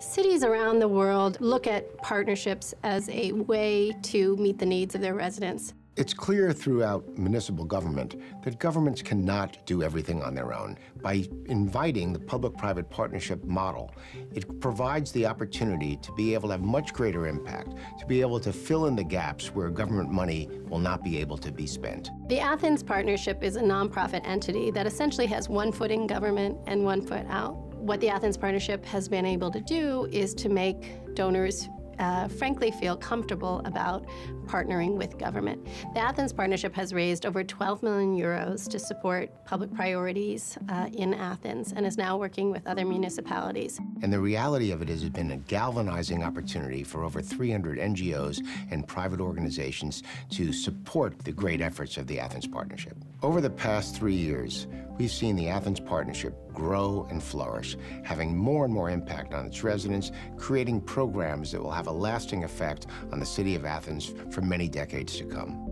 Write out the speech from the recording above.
Cities around the world look at partnerships as a way to meet the needs of their residents. It's clear throughout municipal government that governments cannot do everything on their own. By inviting the public-private partnership model, it provides the opportunity to be able to have much greater impact, to be able to fill in the gaps where government money will not be able to be spent. The Athens Partnership is a nonprofit entity that essentially has one foot in government and one foot out. What the Athens Partnership has been able to do is to make donors uh, frankly feel comfortable about partnering with government. The Athens Partnership has raised over 12 million euros to support public priorities uh, in Athens and is now working with other municipalities. And the reality of it is it's been a galvanizing opportunity for over 300 NGOs and private organizations to support the great efforts of the Athens Partnership. Over the past three years, we've seen the Athens Partnership grow and flourish, having more and more impact on its residents, creating programs that will have a lasting effect on the city of Athens for many decades to come.